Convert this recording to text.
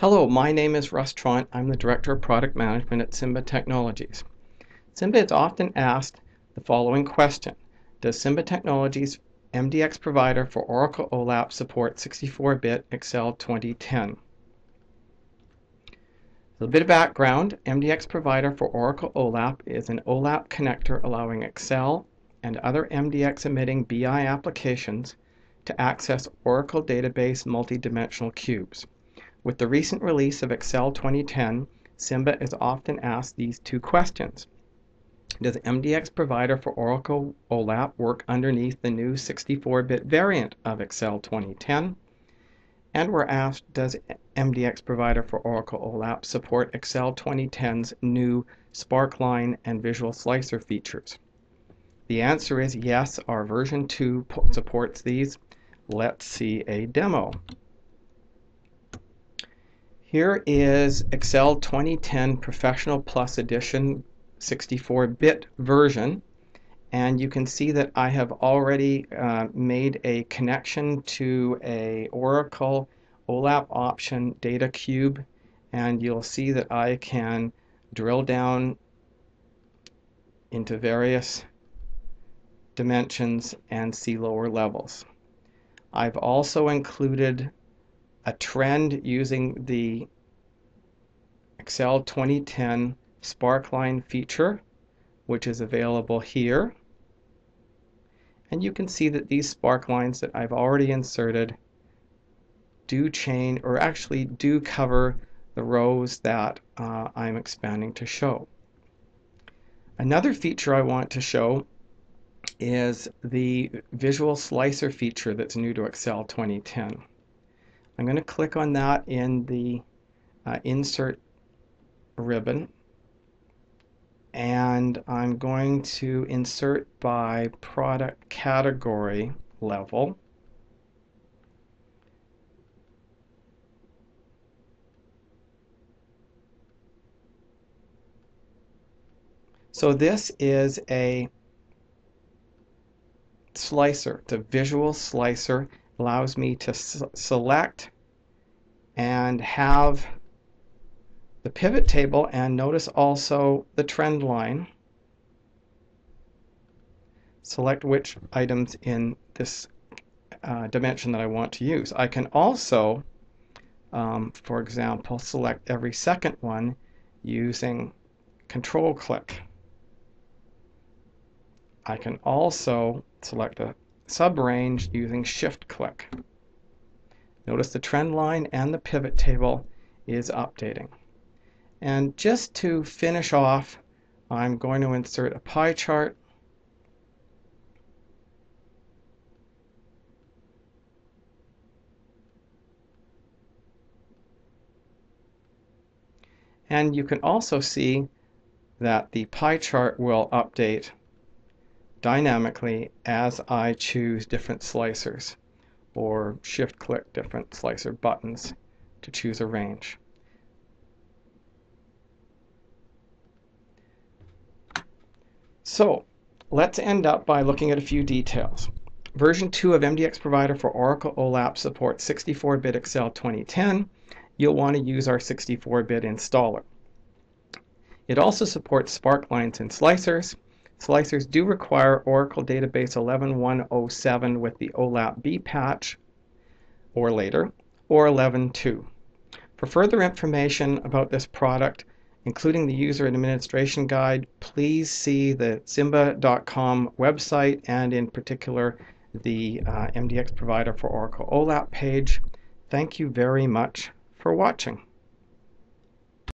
Hello, my name is Russ Tront. I'm the Director of Product Management at Simba Technologies. Simba is often asked the following question. Does Simba Technologies MDX provider for Oracle OLAP support 64-bit Excel 2010? A little bit of background. MDX provider for Oracle OLAP is an OLAP connector allowing Excel and other MDX emitting BI applications to access Oracle database multidimensional cubes. With the recent release of Excel 2010, Simba is often asked these two questions. Does MDX Provider for Oracle OLAP work underneath the new 64-bit variant of Excel 2010? And we're asked, does MDX Provider for Oracle OLAP support Excel 2010's new Sparkline and Visual Slicer features? The answer is yes, our version 2 supports these. Let's see a demo. Here is Excel 2010 Professional Plus Edition 64-bit version and you can see that I have already uh, made a connection to a Oracle OLAP option data cube and you'll see that I can drill down into various dimensions and see lower levels. I've also included a trend using the Excel 2010 Sparkline feature, which is available here. And you can see that these spark lines that I've already inserted do chain or actually do cover the rows that uh, I'm expanding to show. Another feature I want to show is the visual slicer feature that's new to Excel 2010. I'm going to click on that in the uh, insert ribbon and I'm going to insert by product category level So this is a slicer. It's a visual slicer allows me to select and have the pivot table and notice also the trend line. Select which items in this uh, dimension that I want to use. I can also, um, for example, select every second one using control click. I can also select a sub-range using shift click. Notice the trend line and the pivot table is updating. And just to finish off, I'm going to insert a pie chart. And you can also see that the pie chart will update dynamically as I choose different slicers or shift click different slicer buttons to choose a range. So let's end up by looking at a few details. Version 2 of MDX Provider for Oracle OLAP supports 64-bit Excel 2010. You'll want to use our 64-bit installer. It also supports sparklines and slicers. Slicers do require Oracle Database 11.107 with the OLAP B patch or later, or 11.2. For further information about this product, including the user and administration guide, please see the Simba.com website and in particular the uh, MDX provider for Oracle OLAP page. Thank you very much for watching.